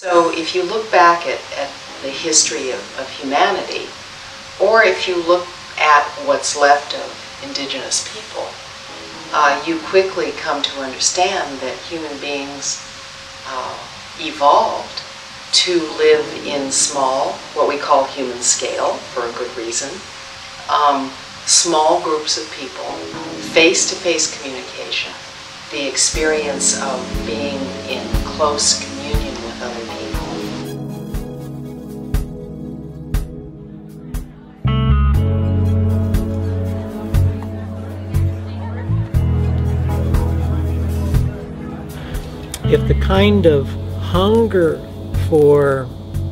So if you look back at, at the history of, of humanity, or if you look at what's left of indigenous people, uh, you quickly come to understand that human beings uh, evolved to live in small, what we call human scale, for a good reason, um, small groups of people, face-to-face -face communication, the experience of being in close If the kind of hunger for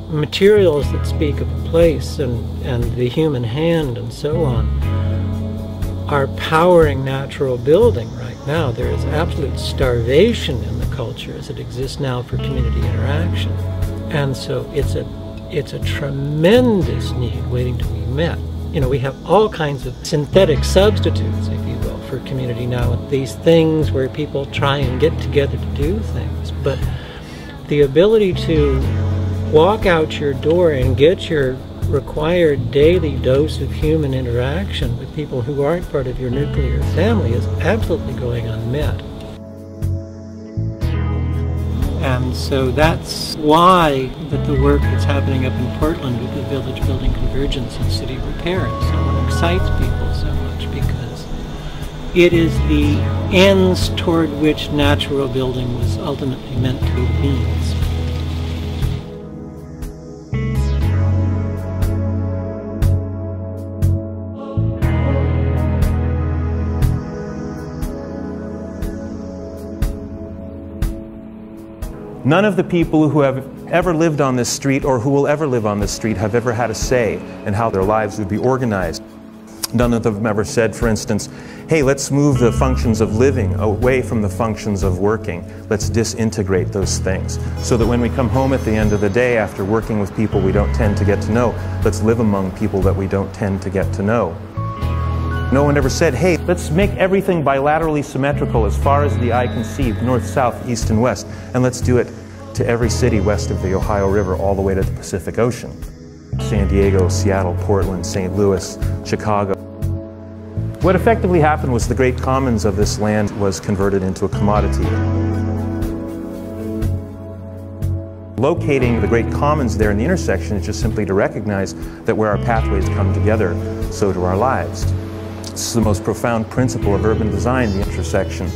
materials that speak of a place and, and the human hand and so on are powering natural building right now. There is absolute starvation in the culture as it exists now for community interaction. And so it's a it's a tremendous need waiting to be met. You know, we have all kinds of synthetic substitutes, for community now. With these things where people try and get together to do things. But the ability to walk out your door and get your required daily dose of human interaction with people who aren't part of your nuclear family is absolutely going unmet. And so that's why that the work that's happening up in Portland with the village building convergence and city repair and so on excites people it is the ends toward which natural building was ultimately meant to be. None of the people who have ever lived on this street or who will ever live on this street have ever had a say in how their lives would be organized. None of them ever said, for instance, hey, let's move the functions of living away from the functions of working. Let's disintegrate those things. So that when we come home at the end of the day after working with people we don't tend to get to know, let's live among people that we don't tend to get to know. No one ever said, hey, let's make everything bilaterally symmetrical as far as the eye can see, north, south, east, and west, and let's do it to every city west of the Ohio River all the way to the Pacific Ocean. San Diego, Seattle, Portland, St. Louis, Chicago. What effectively happened was the great commons of this land was converted into a commodity. Locating the great commons there in the intersection is just simply to recognize that where our pathways come together, so do our lives. This is the most profound principle of urban design, the intersection.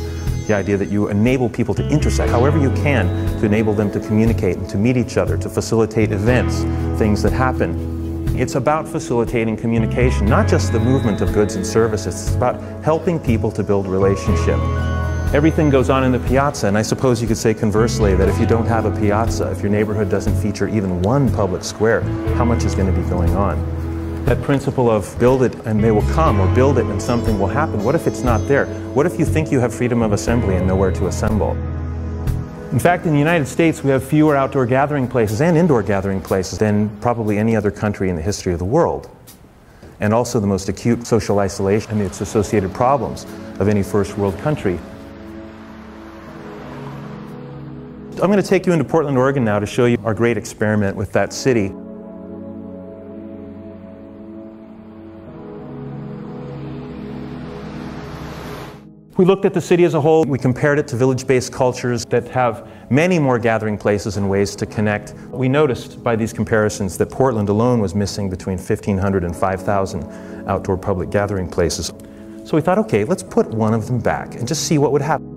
The idea that you enable people to intersect however you can to enable them to communicate and to meet each other, to facilitate events, things that happen. It's about facilitating communication, not just the movement of goods and services. It's about helping people to build relationship. Everything goes on in the piazza, and I suppose you could say conversely that if you don't have a piazza, if your neighborhood doesn't feature even one public square, how much is going to be going on? That principle of build it and they will come, or build it and something will happen. What if it's not there? What if you think you have freedom of assembly and nowhere to assemble? In fact, in the United States, we have fewer outdoor gathering places and indoor gathering places than probably any other country in the history of the world. And also the most acute social isolation and its associated problems of any first world country. I'm going to take you into Portland, Oregon now to show you our great experiment with that city. We looked at the city as a whole. We compared it to village-based cultures that have many more gathering places and ways to connect. We noticed by these comparisons that Portland alone was missing between 1,500 and 5,000 outdoor public gathering places. So we thought, okay, let's put one of them back and just see what would happen.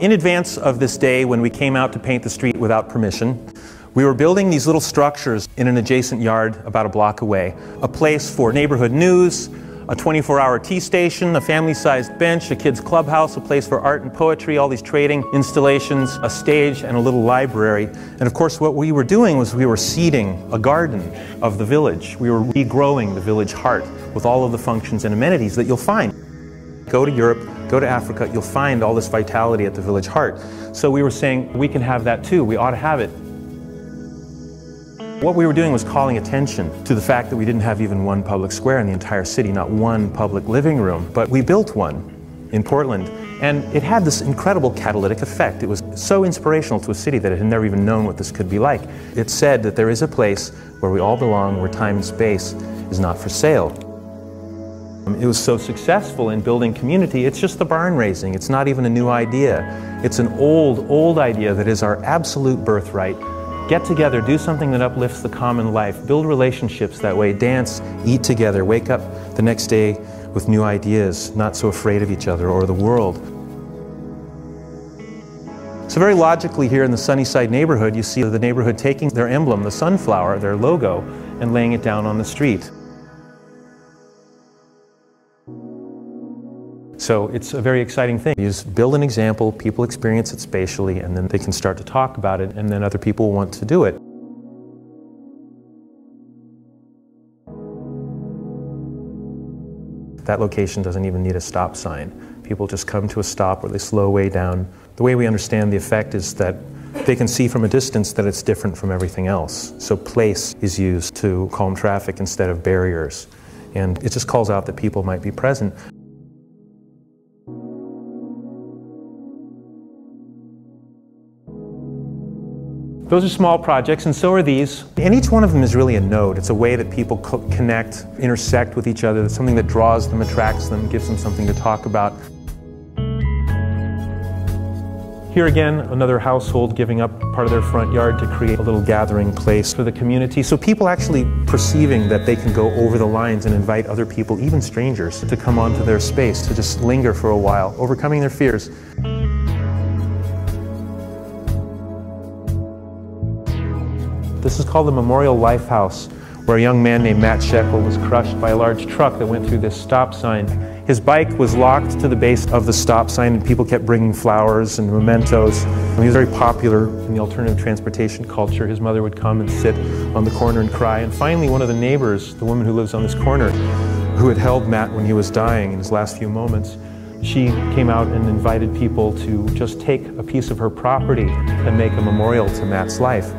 In advance of this day, when we came out to paint the street without permission, we were building these little structures in an adjacent yard about a block away. A place for neighborhood news, a 24-hour tea station, a family-sized bench, a kids' clubhouse, a place for art and poetry, all these trading installations, a stage, and a little library. And of course, what we were doing was we were seeding a garden of the village. We were regrowing the village heart with all of the functions and amenities that you'll find. Go to Europe, go to Africa, you'll find all this vitality at the village heart. So we were saying, we can have that too. We ought to have it. What we were doing was calling attention to the fact that we didn't have even one public square in the entire city, not one public living room. But we built one in Portland And it had this incredible catalytic effect. It was so inspirational to a city that it had never even known what this could be like. It said that there is a place where we all belong, where time and space is not for sale. Um, it was so successful in building community, it's just the barn raising. It's not even a new idea. It's an old, old idea that is our absolute birthright. Get together, do something that uplifts the common life, build relationships that way, dance, eat together, wake up the next day with new ideas, not so afraid of each other or the world. So very logically here in the Sunnyside neighborhood, you see the neighborhood taking their emblem, the sunflower, their logo, and laying it down on the street. So it's a very exciting thing. You just build an example, people experience it spatially, and then they can start to talk about it, and then other people want to do it. That location doesn't even need a stop sign. People just come to a stop or they slow way down. The way we understand the effect is that they can see from a distance that it's different from everything else. So place is used to calm traffic instead of barriers. And it just calls out that people might be present. Those are small projects, and so are these. And each one of them is really a node. It's a way that people co connect, intersect with each other. It's something that draws them, attracts them, gives them something to talk about. Here again, another household giving up part of their front yard to create a little gathering place for the community. So people actually perceiving that they can go over the lines and invite other people, even strangers, to come onto their space, to just linger for a while, overcoming their fears. This is called the Memorial Lifehouse, where a young man named Matt Sheckle was crushed by a large truck that went through this stop sign. His bike was locked to the base of the stop sign, and people kept bringing flowers and mementos. He was very popular in the alternative transportation culture. His mother would come and sit on the corner and cry. And finally, one of the neighbors, the woman who lives on this corner, who had held Matt when he was dying in his last few moments, she came out and invited people to just take a piece of her property and make a memorial to Matt's life.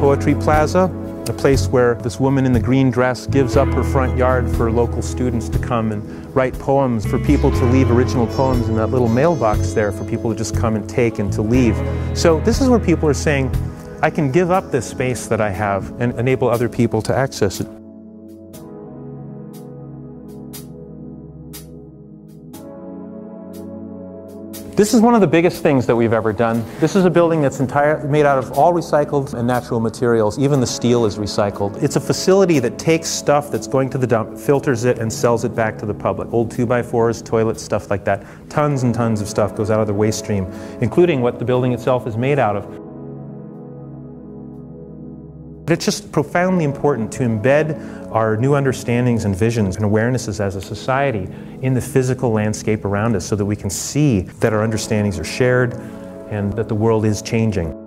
Poetry Plaza, a place where this woman in the green dress gives up her front yard for local students to come and write poems, for people to leave original poems in that little mailbox there for people to just come and take and to leave. So this is where people are saying, I can give up this space that I have and enable other people to access it. This is one of the biggest things that we've ever done. This is a building that's entire, made out of all recycled and natural materials. Even the steel is recycled. It's a facility that takes stuff that's going to the dump, filters it, and sells it back to the public. Old 2x4s, toilets, stuff like that. Tons and tons of stuff goes out of the waste stream, including what the building itself is made out of. It's just profoundly important to embed our new understandings and visions and awarenesses as a society in the physical landscape around us so that we can see that our understandings are shared and that the world is changing.